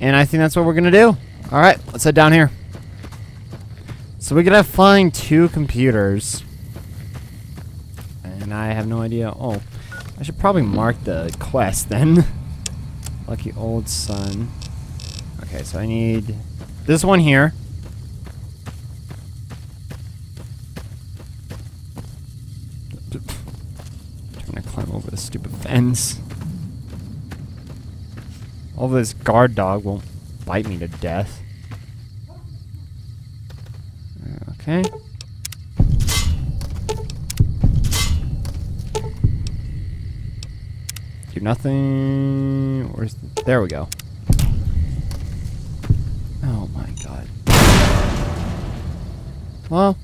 And I think that's what we're going to do. All right, let's head down here. So going to find two computers. And I have no idea. Oh, I should probably mark the quest then. Lucky old son. Okay, so I need this one here. Trying to climb over the stupid fence. All this guard dog won't bite me to death. Okay. Do nothing. Where's the, there we go. Oh my god. Well,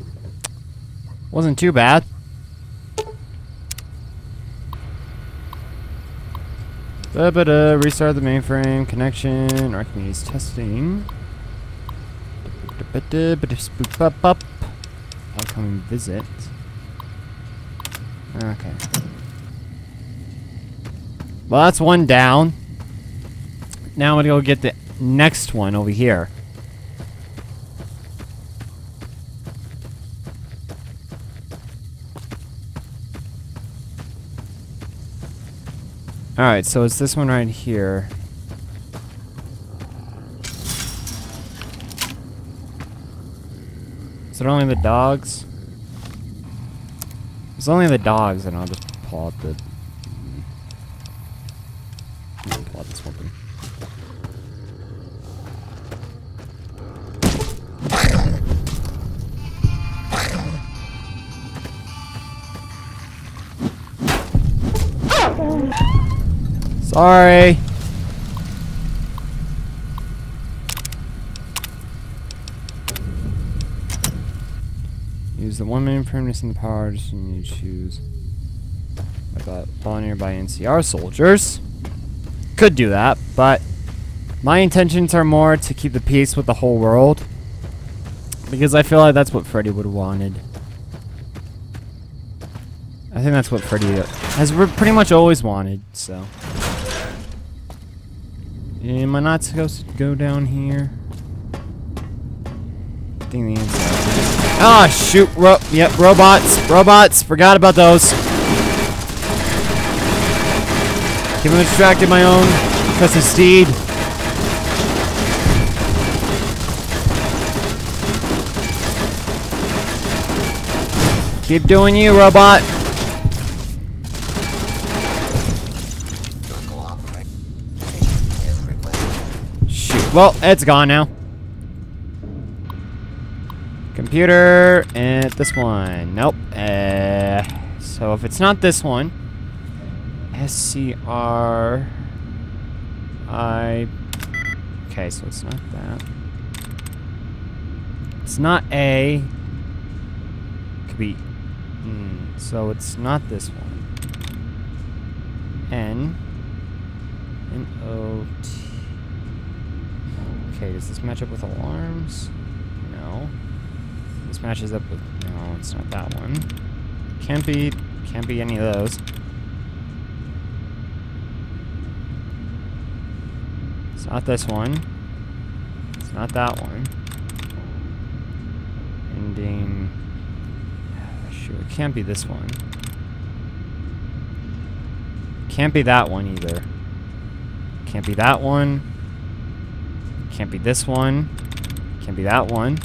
wasn't too bad. Da -ba -da, restart the mainframe connection. Archimedes testing. i'll Upcoming visit. Okay. Well, that's one down. Now I'm gonna go get the next one over here. Alright, so it's this one right here. Is it only the dogs? It's only the dogs, and I'll just pull out the... Pull out this weapon. Sorry. Use the one minute firmness in the power just to choose. I got all nearby NCR soldiers. Could do that, but my intentions are more to keep the peace with the whole world. Because I feel like that's what Freddy would have wanted. I think that's what Freddy has pretty much always wanted, so. Am I not supposed to go down here? I think the answer Ah, shoot. Ro yep, robots. Robots. Forgot about those. Keep him distracted my own trusted steed. Keep doing you, robot. Well, it's gone now. Computer, and this one. Nope. Uh, so if it's not this one, SCR, I. Okay, so it's not that. It's not A. Could be. Hmm, so it's not this one. N. N O T. Okay, does this match up with alarms? No. This matches up with... No, it's not that one. Can't be... Can't be any of those. It's not this one. It's not that one. Ending... Sure, it can't be this one. Can't be that one either. Can't be that one. Can't be this one. Can't be that one.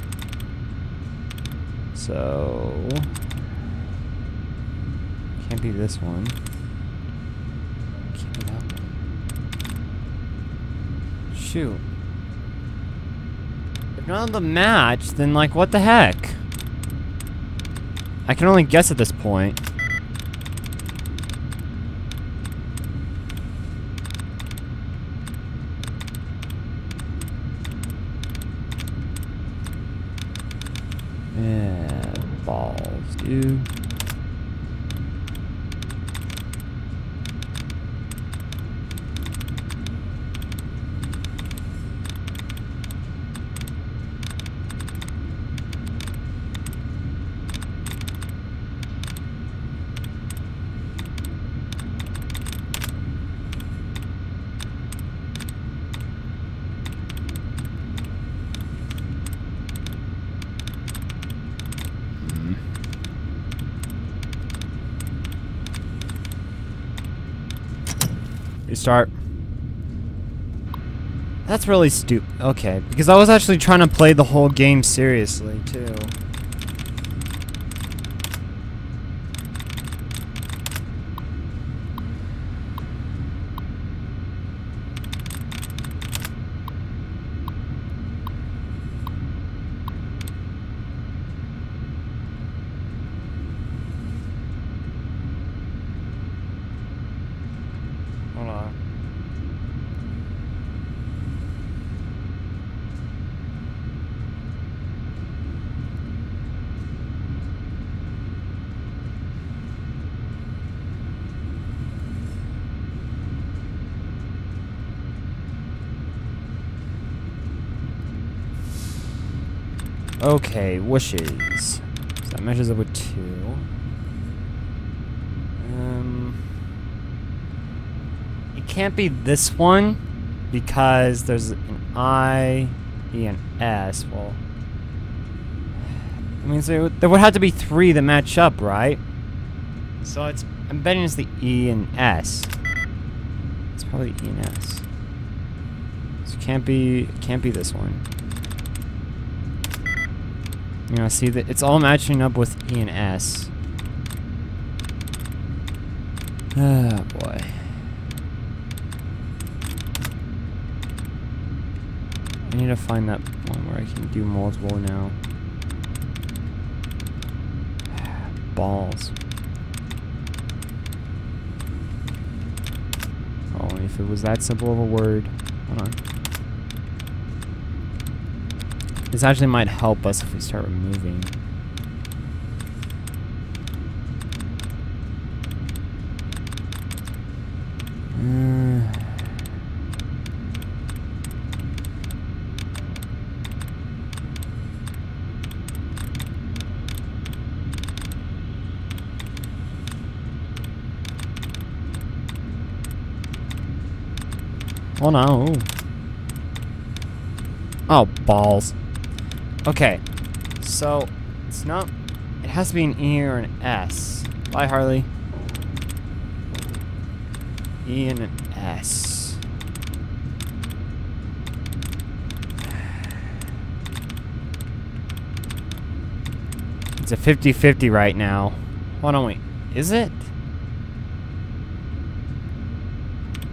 So... Can't be this one. Can't be that one. Shoot. If not the match, then like what the heck? I can only guess at this point. Yeah, balls, dude. Restart. That's really stupid. Okay, because I was actually trying to play the whole game seriously, too. Hold on. Okay, wishes. So that measures up with two. Um, it can't be this one because there's an I, E, and S. Well, I mean, so there would have to be three that match up, right? So it's I'm betting it's the E and S. It's probably E and S. So it can't be it can't be this one. You know, see that it's all matching up with E and S. Oh boy. I need to find that one where I can do multiple now. Balls. Oh, if it was that simple of a word. Hold on. This actually might help us if we start removing. Uh, Oh no. Oh, balls. Okay. So, it's not. It has to be an E or an S. Bye, Harley. E and an S. It's a 50 50 right now. Why don't we... Is it?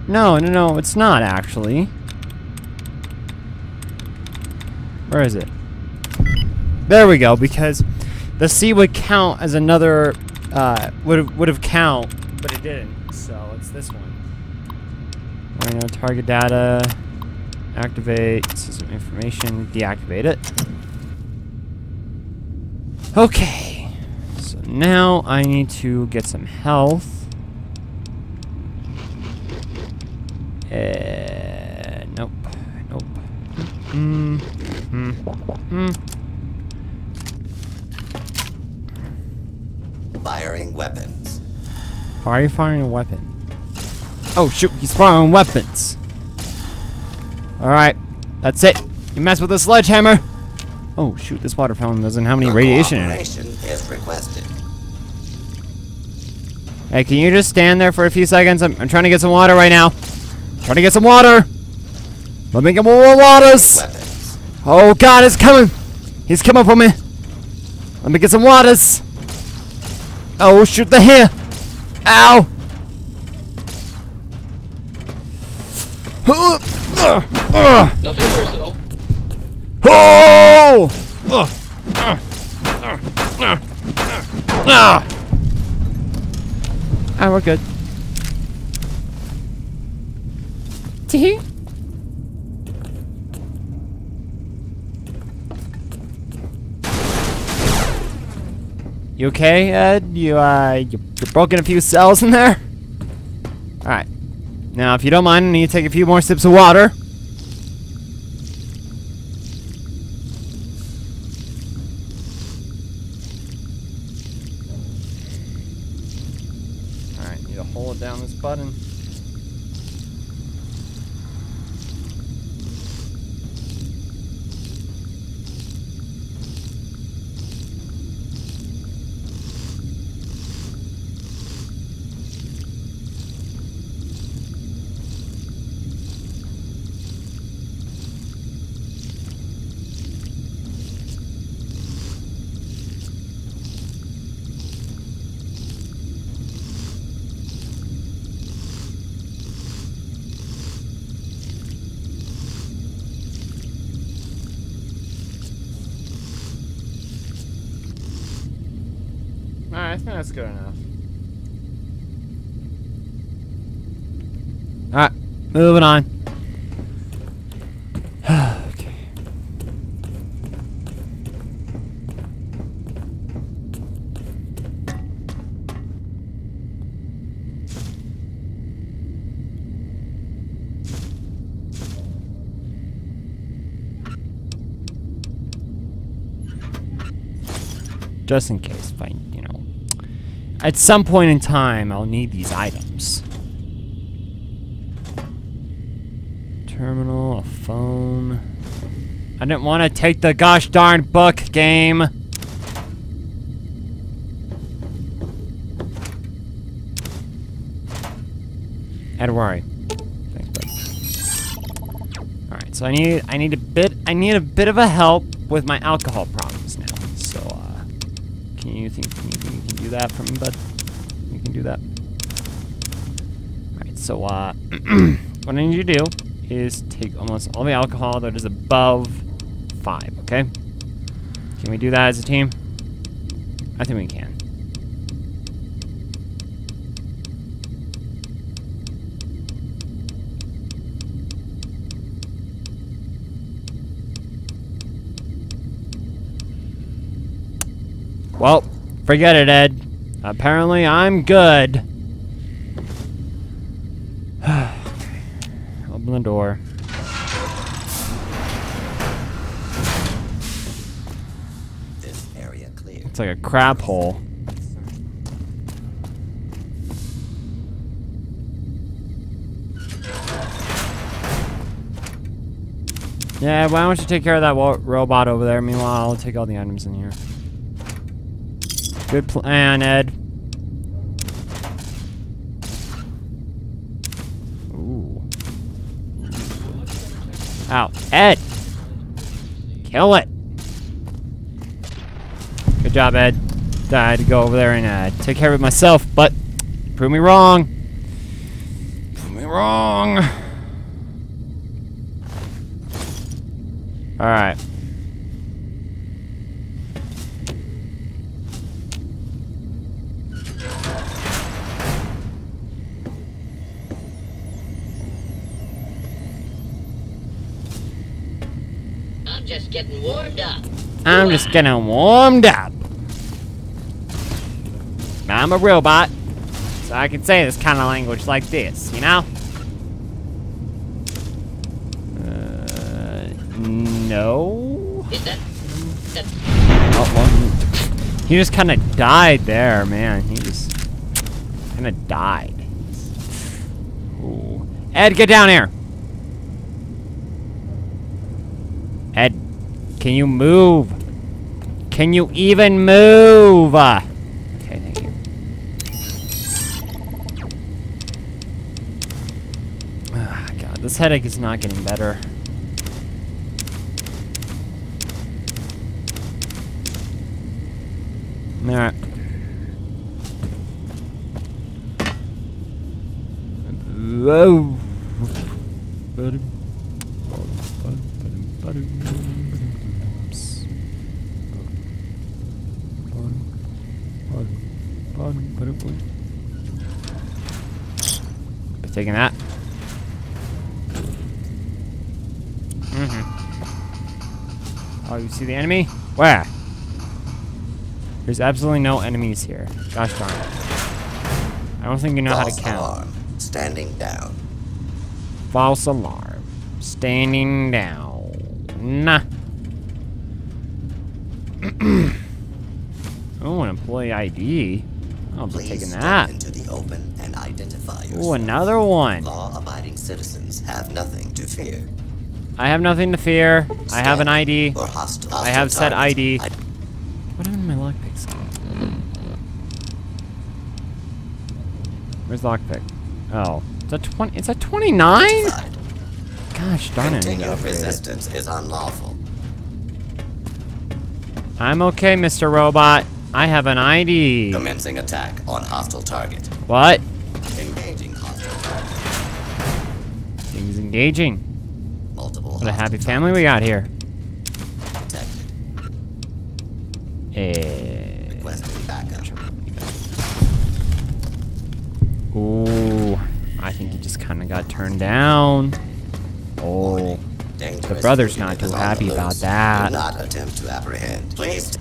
No, no, no, it's not actually. Where is it? There we go, because the C would count as another, uh, would would have count, but it didn't. So it's this one. Right now, target data, activate system information, deactivate it. Okay, so now I need to get some health. Uh, nope. Nope. Mm, mm, mm. Firing weapons. Why are you firing a weapon? Oh shoot, he's firing weapons. Alright, that's it. You mess with a sledgehammer. Oh shoot, this water fountain doesn't have any Your radiation in it. requested. Hey, can you just stand there for a few seconds? I'm, I'm trying to get some water right now. Trying to get some water. Let me get more waters. Weapons. Oh god, it's coming! He's coming for me! Let me get some waters! Oh, shoot the hair! Ow! Nothing personal. Oh! Ah, we're good. Tee You okay, Ed? You, uh, you, you broken a few cells in there? Alright. Now, if you don't mind, I need to take a few more sips of water. Alright, need to hold down this button. I think that's good enough. Alright, moving on. okay. Just in case, know, at some point in time, I'll need these items. Terminal, a phone. I didn't want to take the gosh darn book game. Ed, where are you? Thanks, bud. All right, so I need I need a bit I need a bit of a help with my alcohol problems now. So, uh, can you think that for me, bud? You can do that. All right, so uh, what I need you to do is take almost all the alcohol that is above five. Okay? Can we do that as a team? I think we can. Well, forget it, Ed. Apparently, I'm good. Open the door. This area clear. It's like a crap hole. Yeah, why don't you take care of that robot over there? Meanwhile, I'll take all the items in here. Good plan, Ed. Ooh. Ow. Ed! Kill it! Good job, Ed. I had to go over there and uh, take care of it myself, but prove me wrong. Prove me wrong. All right. Warmed up. I'm just getting warmed up. I'm a robot, so I can say this kind of language like this, you know? Uh, no. That Oh, well, he just kind of died there, man. He just kind of died. Ooh. Ed, get down here. Ed, can you move? Can you even move? Okay, thank you. Ah, God, this headache is not getting better. Alright. Whoa. Taking that. Mm-hmm. Oh, you see the enemy? Where? There's absolutely no enemies here. Gosh darn it. I don't think you know how to False count. alarm. Standing down. False alarm. Standing down. Nah. oh, an employee ID. I'll be Please taking that. into the open yourself. Ooh, another one. Law-abiding citizens have nothing to fear. I have nothing to fear. I have an ID. Or hostile. I have said targets. ID. I- What happened to my lockpick? Where's lockpick? Oh, it's a twenty. It's a twenty-nine. Gosh darn it! Continued resistance is unlawful. I'm okay, Mr. Robot. I have an ID. Commencing attack on hostile target. What? Engaging. Multiple What a happy family we got here. detected. Eh. Requesting backup. Ooh, I think he just kind of got turned down. Oh, The brother's not too is on the happy about that. Do not attempt to apprehend. Please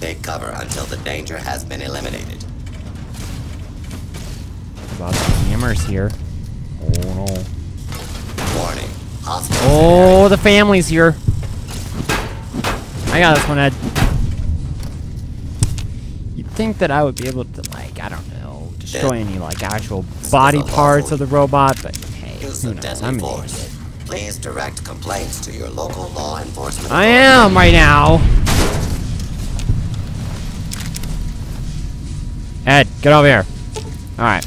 take cover until the danger has been eliminated. about the hammers here. Oh no. Warning. Oh, the family's here. I got this one, Ed. You'd think that I would be able to, like, I don't know, destroy any, like, actual body parts of the robot, but hey, Use who knows? I'm force. Please direct complaints to your local law enforcement. I am right now. Ed, get over here. Alright.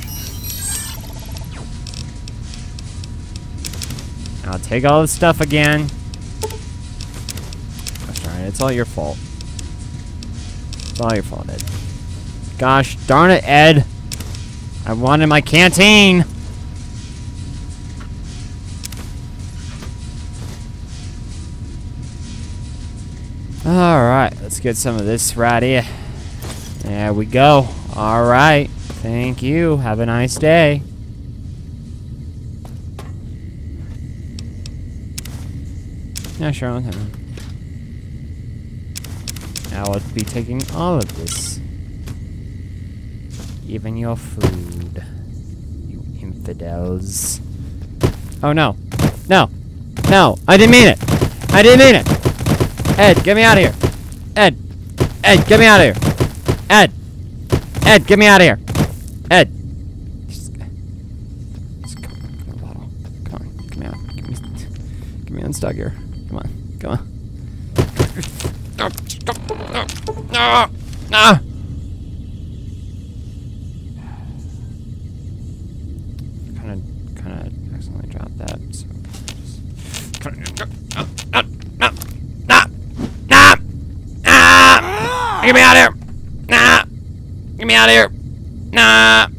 I'll take all this stuff again. That's alright, it's all your fault. It's all your fault, Ed. Gosh darn it, Ed. I wanted my canteen. Alright, let's get some of this right here. There we go. Alright. Thank you. Have a nice day. Yeah, sure. I'll. Now I'll be taking all of this. Even your food. You infidels. Oh no. No. No. I didn't mean it. I didn't mean it. Ed, get me out of here. Ed. Ed, get me out of here. Ed. Ed, get me out of here. Ed. Just, just come, on. Come on, out. Get me, get me unstuck here. Come on. Ah, ah. Kind of, kind of accidentally dropped that. So just. Ah, ah, ah, ah, ah, ah. Get me out of here! Nah! Get me out of here! Nah!